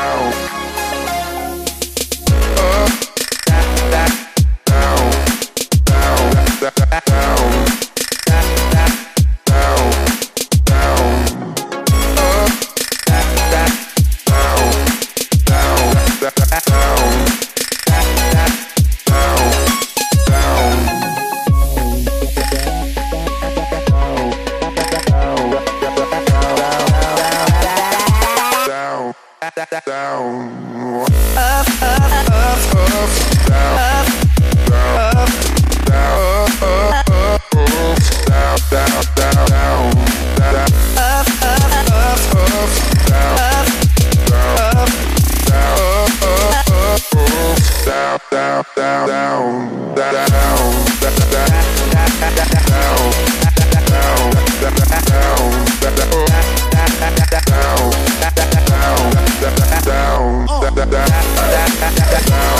Down. down. Up, up, up, up, down. Up, down, down, up, up, up, down, down, down, down, down. Up, up, up, up, down. Up, down, down, up, up, up, down, down, down, down, down, down. down.